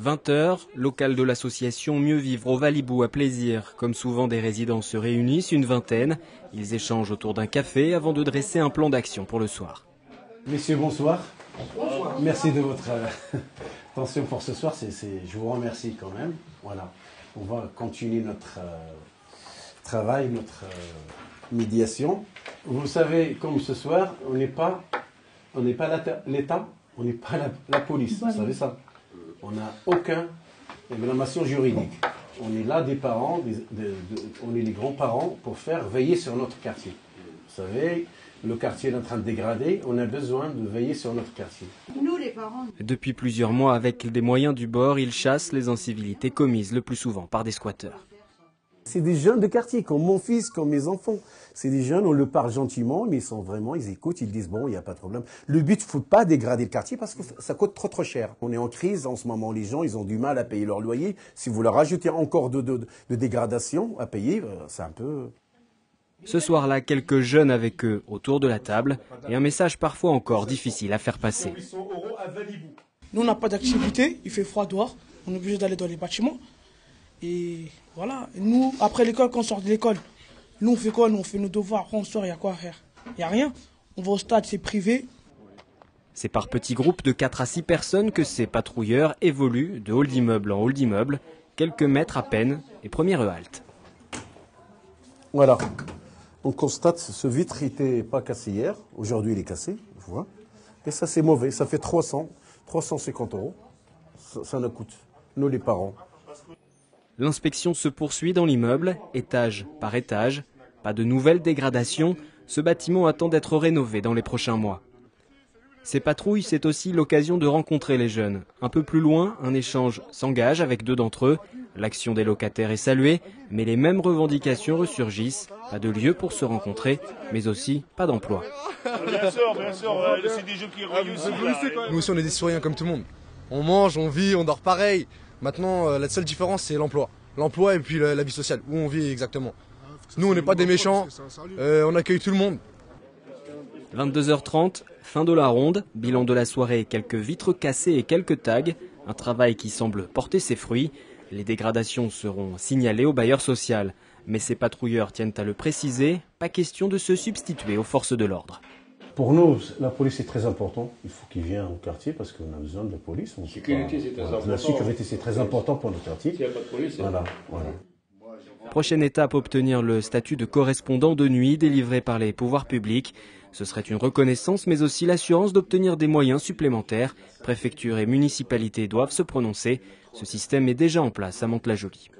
20h, local de l'association Mieux Vivre au Valibou à plaisir. Comme souvent, des résidents se réunissent, une vingtaine. Ils échangent autour d'un café avant de dresser un plan d'action pour le soir. Messieurs, bonsoir. Merci de votre euh, attention pour ce soir. Je vous remercie quand même. Voilà. On va continuer notre euh, travail, notre euh, médiation. Vous savez, comme ce soir, on n'est pas, on n'est pas l'État, on n'est pas la, police. Vous savez ça On n'a aucune évaluation juridique. On est là des parents, on est les grands-parents pour faire veiller sur notre quartier. Vous savez, le quartier est en train de dégrader, on a besoin de veiller sur notre quartier. Nous, les parents. Depuis plusieurs mois, avec des moyens du bord, ils chassent les incivilités commises le plus souvent par des squatteurs. C'est des jeunes de quartier, comme mon fils, comme mes enfants. C'est des jeunes, on le parle gentiment, mais ils sont vraiment, ils écoutent, ils disent bon, il n'y a pas de problème. Le but, il ne faut pas dégrader le quartier parce que ça coûte trop trop cher. On est en crise en ce moment, les gens, ils ont du mal à payer leur loyer. Si vous leur ajoutez encore de, de, de dégradation à payer, euh, c'est un peu... Ce soir-là, quelques jeunes avec eux autour de la table et un message parfois encore difficile à faire passer. Nous, on n'a pas d'activité, il fait froid dehors, on est obligé d'aller dans les bâtiments. Et voilà, nous, après l'école, quand on sort de l'école, nous on fait quoi? Nous on fait nos devoirs, après on sort, il y a quoi à faire? Il n'y a rien. On va au stade, c'est privé. C'est par petits groupes de 4 à 6 personnes que ces patrouilleurs évoluent de hall d'immeuble en hall d'immeuble, quelques mètres à peine, et première halte. Voilà, on constate ce vitre n'était pas cassé hier, aujourd'hui il est cassé, vous voyez. Et ça c'est mauvais, ça fait 300, 350 euros, ça, ça nous coûte, nous les parents. L'inspection se poursuit dans l'immeuble, étage par étage. Pas de nouvelles dégradations. Ce bâtiment attend d'être rénové dans les prochains mois. Ces patrouilles, c'est aussi l'occasion de rencontrer les jeunes. Un peu plus loin, un échange s'engage avec deux d'entre eux. L'action des locataires est saluée, mais les mêmes revendications ressurgissent. Pas de lieu pour se rencontrer, mais aussi pas d'emploi. Bien sûr, bien sûr, c'est des jeux qui Nous aussi, on est des citoyens comme tout le monde. On mange, on vit, on dort pareil. Maintenant, euh, la seule différence, c'est l'emploi. L'emploi et puis la, vie sociale, où on vit exactement. Nous, on n'est pas des méchants, euh, on accueille tout le monde. 22h30, fin de la ronde, bilan de la soirée, quelques vitres cassées et quelques tags, un travail qui semble porter ses fruits. Les dégradations seront signalées au bailleur social. Mais ces patrouilleurs tiennent à le préciser, pas question de se substituer aux forces de l'ordre. Pour nous, la police est très important. Il faut qu'il vienne au quartier parce qu'on a besoin de police. La sécurité, c'est très important. La sécurité, c'est très important pour notre quartier. S'il n'y a pas de police, voilà, voilà. Prochaine étape, obtenir le statut de correspondant de nuit délivré par les pouvoirs publics. Ce serait une reconnaissance, mais aussi l'assurance d'obtenir des moyens supplémentaires. Préfecture et municipalité doivent se prononcer. Ce système est déjà en place à Mantes-la-Jolie.